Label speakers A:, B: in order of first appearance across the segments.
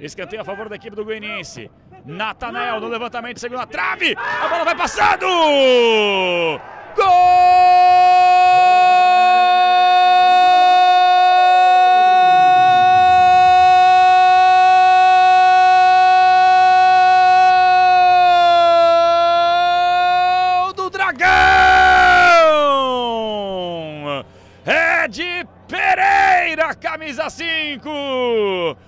A: Escanteio a favor da equipe do Goianiense. Natanel no levantamento, segunda trave. A bola vai passando. Gol do Dragão! Ed Pereira, camisa 5.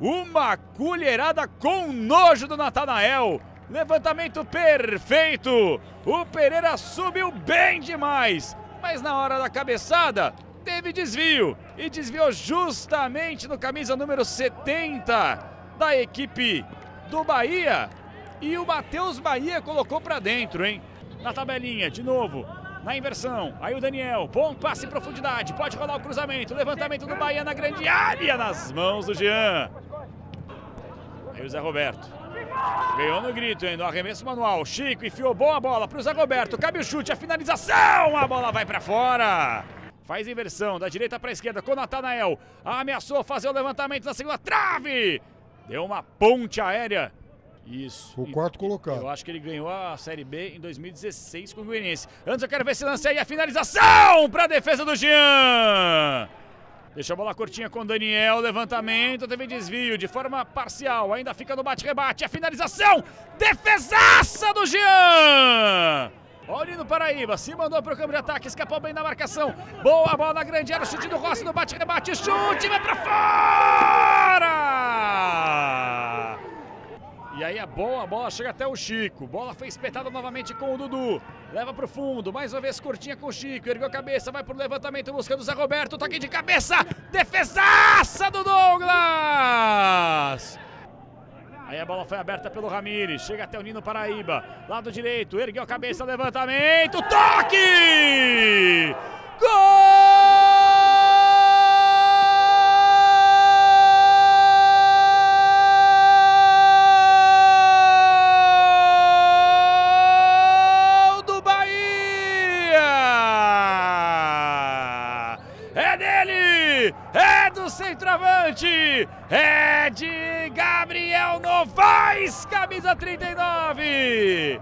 A: Uma colherada com nojo do Natanael. Levantamento perfeito. O Pereira subiu bem demais. Mas na hora da cabeçada, teve desvio. E desviou justamente no camisa número 70 da equipe do Bahia. E o Matheus Bahia colocou para dentro, hein? Na tabelinha, de novo. Na inversão, aí o Daniel, bom passe em profundidade, pode rolar o cruzamento, levantamento do Bahia na grande área, nas mãos do Jean. Aí o Zé Roberto. Ganhou no grito, hein? No arremesso manual. Chico enfiou boa bola para o Zé Roberto. Cabe o chute, a finalização. A bola vai para fora. Faz inversão da direita para a esquerda com o Natanael. Ameaçou fazer o levantamento na segunda trave. Deu uma ponte aérea. Isso.
B: O quarto colocado.
A: Eu acho que ele ganhou a Série B em 2016 com o Goianiense. Antes eu quero ver esse lance aí, a finalização para a defesa do Jean. Deixa a bola curtinha com o Daniel, levantamento, teve desvio de forma parcial, ainda fica no bate-rebate, a finalização, defesaça do Jean! Olha no Paraíba, se mandou para o campo de ataque, escapou bem da marcação, boa bola na grande área, chute do Rossi no bate-rebate, chute, vai para fora! E aí a boa bola chega até o Chico. Bola foi espetada novamente com o Dudu. Leva pro fundo, mais uma vez curtinha com o Chico. Ergueu a cabeça, vai pro levantamento buscando o Zé Roberto. Toque de cabeça, defesaça do Douglas! Aí a bola foi aberta pelo Ramires. Chega até o Nino Paraíba. Lado direito, ergueu a cabeça, levantamento, toque! Centroavante! É de Gabriel Novaes, camisa 39!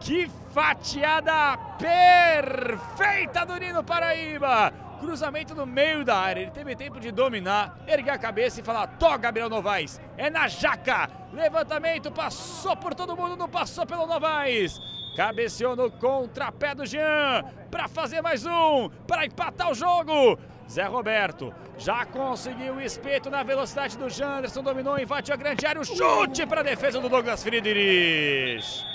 A: Que fatiada perfeita do Nino Paraíba! Cruzamento no meio da área, ele teve tempo de dominar, erguer a cabeça e falar: Tó, Gabriel Novaes, é na jaca! Levantamento, passou por todo mundo, não passou pelo Novaes! Cabeceou no contrapé do Jean para fazer mais um, para empatar o jogo. Zé Roberto já conseguiu o espeto na velocidade do Janderson, dominou, invadiu a grande área, o chute para a defesa do Douglas Friedrich.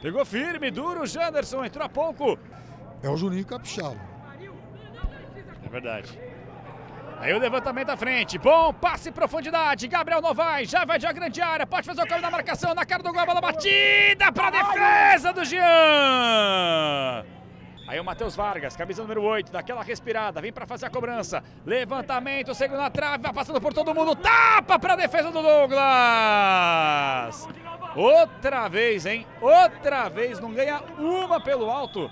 A: Pegou firme, duro o Janderson, entrou há pouco.
B: É o Juninho Capixaba.
A: É verdade. Aí o levantamento à frente, bom passe em profundidade, Gabriel Novaes já vai de a grande área, pode fazer o caminho da marcação, na cara do gol, bola batida para a defesa do Jean. Aí o Matheus Vargas, camisa número 8, daquela respirada, vem para fazer a cobrança. Levantamento, segunda trave, vai passando por todo mundo, tapa para a defesa do Douglas. Outra vez, hein? Outra vez, não ganha uma pelo alto.